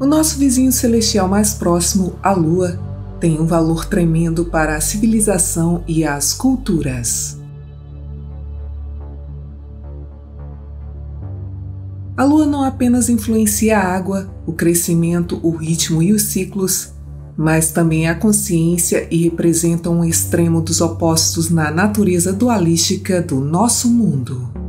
O nosso vizinho celestial mais próximo, a Lua, tem um valor tremendo para a civilização e as culturas. A Lua não apenas influencia a água, o crescimento, o ritmo e os ciclos, mas também a consciência e representa um extremo dos opostos na natureza dualística do nosso mundo.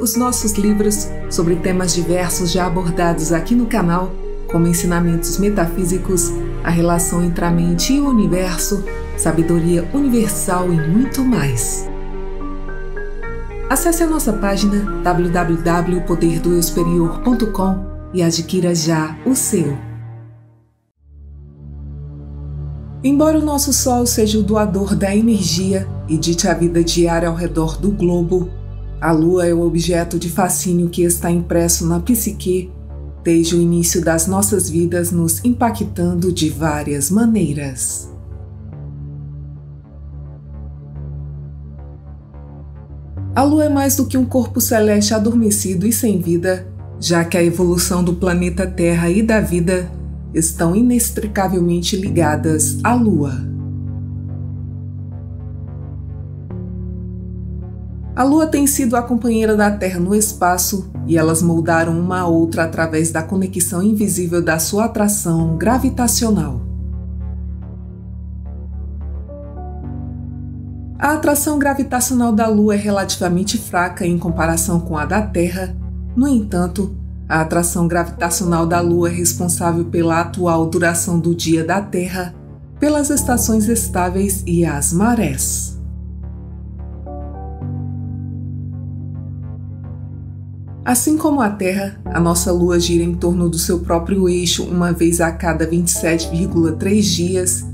Os nossos livros sobre temas diversos já abordados aqui no canal, como ensinamentos metafísicos, a relação entre a mente e o universo, sabedoria universal e muito mais. Acesse a nossa página www.poderdoeusuperior.com e adquira já o seu. Embora o nosso Sol seja o doador da energia e dite a vida diária ao redor do globo, a lua é o objeto de fascínio que está impresso na psique desde o início das nossas vidas, nos impactando de várias maneiras. A lua é mais do que um corpo celeste adormecido e sem vida, já que a evolução do planeta Terra e da vida estão inextricavelmente ligadas à lua. A Lua tem sido a companheira da Terra no espaço e elas moldaram uma a outra através da conexão invisível da sua atração gravitacional. A atração gravitacional da Lua é relativamente fraca em comparação com a da Terra, no entanto, a atração gravitacional da Lua é responsável pela atual duração do dia da Terra, pelas estações estáveis e as marés. Assim como a Terra, a nossa Lua gira em torno do seu próprio eixo uma vez a cada 27,3 dias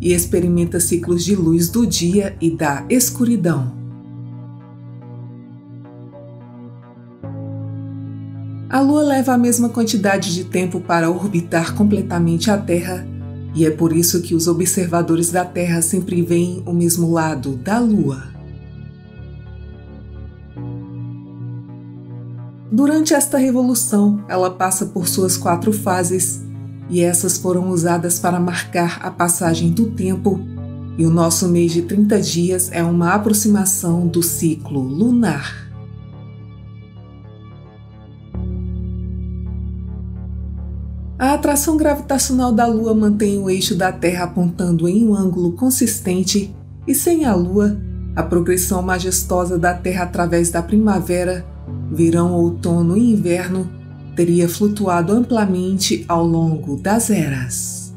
e experimenta ciclos de luz do dia e da escuridão. A Lua leva a mesma quantidade de tempo para orbitar completamente a Terra, e é por isso que os observadores da Terra sempre veem o mesmo lado da Lua. Durante esta revolução, ela passa por suas quatro fases, e essas foram usadas para marcar a passagem do tempo, e o nosso mês de 30 dias é uma aproximação do ciclo lunar. A atração gravitacional da Lua mantém o eixo da Terra apontando em um ângulo consistente, e sem a Lua, a progressão majestosa da Terra através da primavera verão, outono e inverno teria flutuado amplamente ao longo das eras.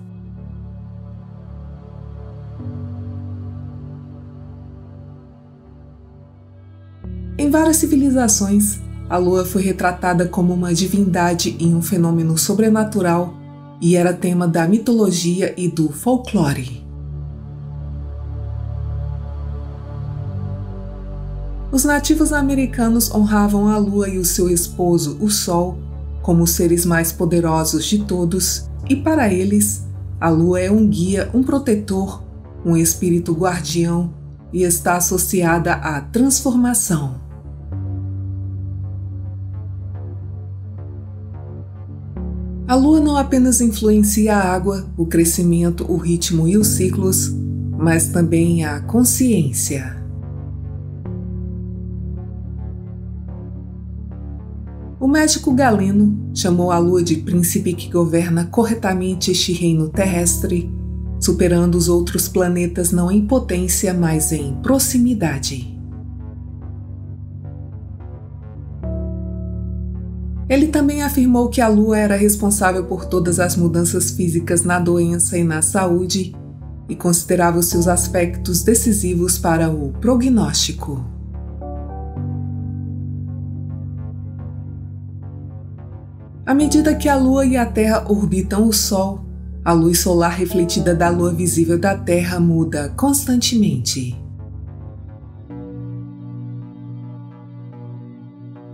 Em várias civilizações, a lua foi retratada como uma divindade em um fenômeno sobrenatural e era tema da mitologia e do folclore. Os nativos americanos honravam a lua e o seu esposo, o sol, como os seres mais poderosos de todos, e para eles, a lua é um guia, um protetor, um espírito guardião e está associada à transformação. A lua não apenas influencia a água, o crescimento, o ritmo e os ciclos, mas também a consciência. O médico Galeno chamou a lua de príncipe que governa corretamente este reino terrestre, superando os outros planetas não em potência, mas em proximidade. Ele também afirmou que a lua era responsável por todas as mudanças físicas na doença e na saúde, e considerava os seus aspectos decisivos para o prognóstico. À medida que a Lua e a Terra orbitam o Sol, a luz solar refletida da Lua visível da Terra muda constantemente.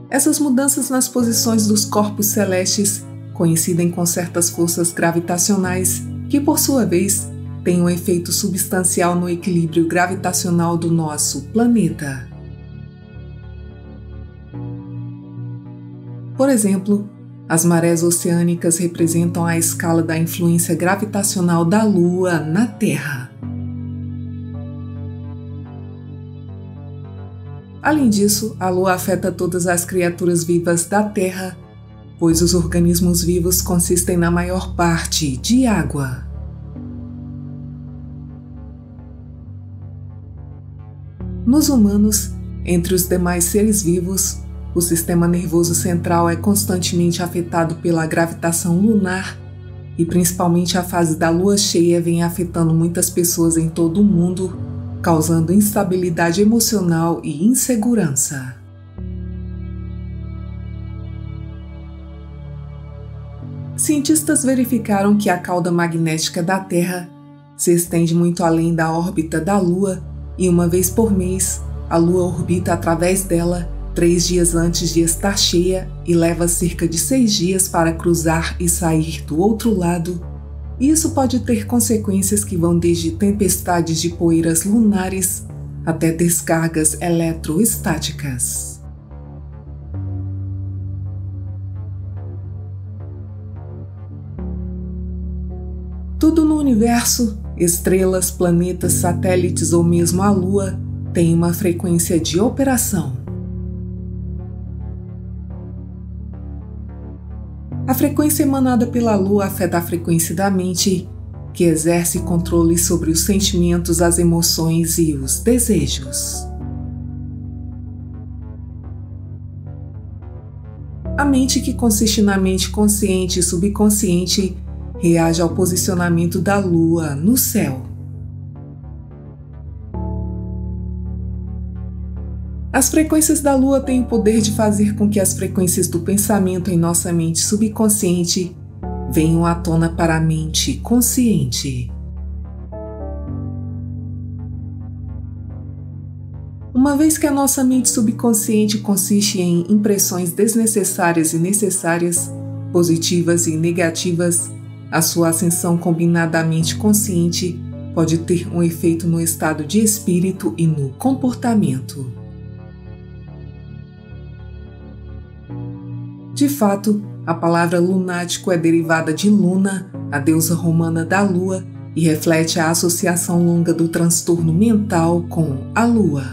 Essas mudanças nas posições dos corpos celestes coincidem com certas forças gravitacionais que, por sua vez, têm um efeito substancial no equilíbrio gravitacional do nosso planeta. Por exemplo, as marés oceânicas representam a escala da influência gravitacional da Lua na Terra. Além disso, a Lua afeta todas as criaturas vivas da Terra, pois os organismos vivos consistem na maior parte de água. Nos humanos, entre os demais seres vivos, o sistema nervoso central é constantemente afetado pela gravitação lunar e principalmente a fase da lua cheia vem afetando muitas pessoas em todo o mundo, causando instabilidade emocional e insegurança. Cientistas verificaram que a cauda magnética da Terra se estende muito além da órbita da Lua e uma vez por mês a Lua orbita através dela três dias antes de estar cheia e leva cerca de seis dias para cruzar e sair do outro lado. Isso pode ter consequências que vão desde tempestades de poeiras lunares até descargas eletroestáticas. Tudo no universo, estrelas, planetas, satélites ou mesmo a Lua, tem uma frequência de operação. A frequência emanada pela Lua afeta a frequência da mente, que exerce controle sobre os sentimentos, as emoções e os desejos. A mente, que consiste na mente consciente e subconsciente, reage ao posicionamento da Lua no céu. As frequências da Lua têm o poder de fazer com que as frequências do pensamento em nossa mente subconsciente venham à tona para a mente consciente. Uma vez que a nossa mente subconsciente consiste em impressões desnecessárias e necessárias, positivas e negativas, a sua ascensão combinadamente consciente pode ter um efeito no estado de espírito e no comportamento. De fato, a palavra lunático é derivada de Luna, a deusa romana da lua, e reflete a associação longa do transtorno mental com a lua.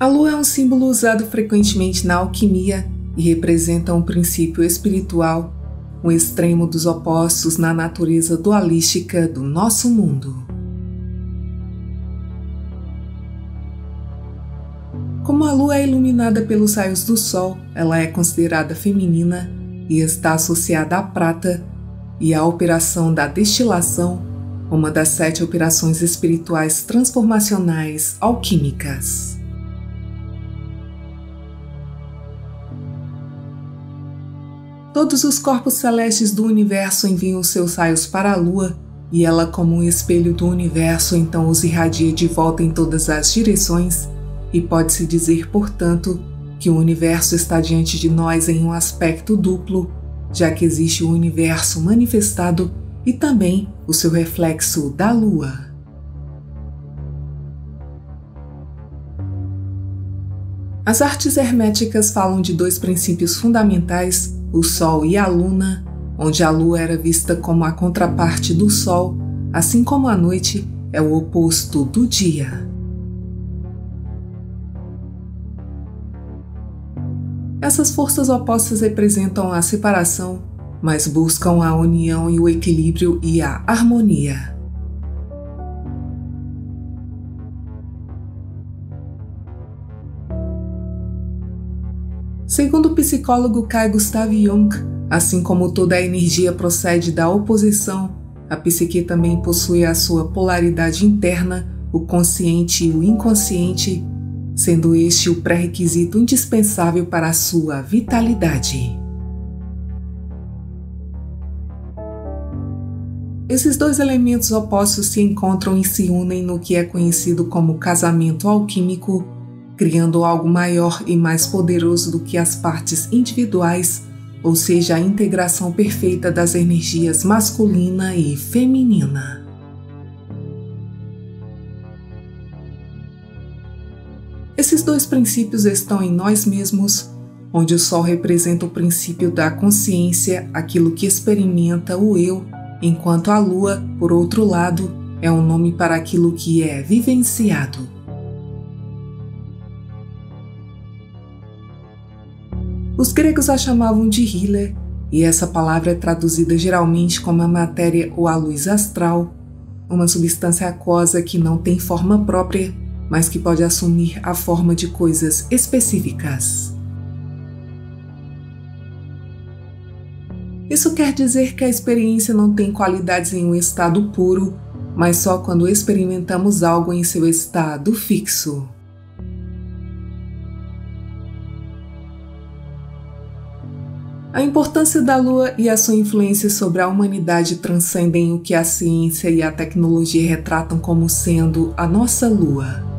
A lua é um símbolo usado frequentemente na alquimia e representa um princípio espiritual, um extremo dos opostos na natureza dualística do nosso mundo. Como a lua é iluminada pelos raios do sol, ela é considerada feminina e está associada à prata e à operação da destilação, uma das sete operações espirituais transformacionais alquímicas. Todos os corpos celestes do universo enviam seus raios para a lua e ela, como um espelho do universo, então os irradia de volta em todas as direções e pode-se dizer, portanto, que o universo está diante de nós em um aspecto duplo, já que existe o universo manifestado e também o seu reflexo da Lua. As artes herméticas falam de dois princípios fundamentais, o Sol e a Luna, onde a Lua era vista como a contraparte do Sol, assim como a noite é o oposto do dia. Essas forças opostas representam a separação, mas buscam a união e o equilíbrio e a harmonia. Segundo o psicólogo Carl Gustav Jung, Assim como toda a energia procede da oposição, a psique também possui a sua polaridade interna, o consciente e o inconsciente, sendo este o pré-requisito indispensável para a sua vitalidade. Esses dois elementos opostos se encontram e se unem no que é conhecido como casamento alquímico, criando algo maior e mais poderoso do que as partes individuais, ou seja, a integração perfeita das energias masculina e feminina. Esses dois princípios estão em nós mesmos, onde o Sol representa o princípio da consciência, aquilo que experimenta o eu enquanto a lua, por outro lado, é um nome para aquilo que é vivenciado. Os gregos a chamavam de Hiller, e essa palavra é traduzida geralmente como a matéria ou a luz astral, uma substância aquosa que não tem forma própria, mas que pode assumir a forma de coisas específicas. Isso quer dizer que a experiência não tem qualidades em um estado puro, mas só quando experimentamos algo em seu estado fixo. A importância da Lua e a sua influência sobre a humanidade transcendem o que a ciência e a tecnologia retratam como sendo a nossa Lua.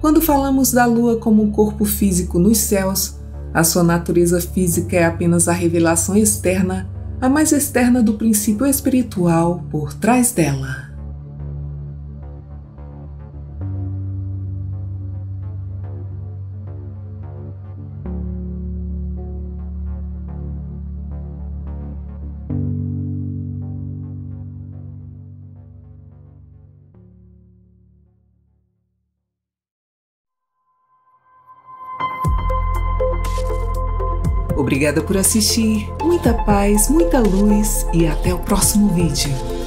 Quando falamos da Lua como um corpo físico nos céus, a sua natureza física é apenas a revelação externa, a mais externa do princípio espiritual por trás dela. Obrigada por assistir, muita paz, muita luz e até o próximo vídeo.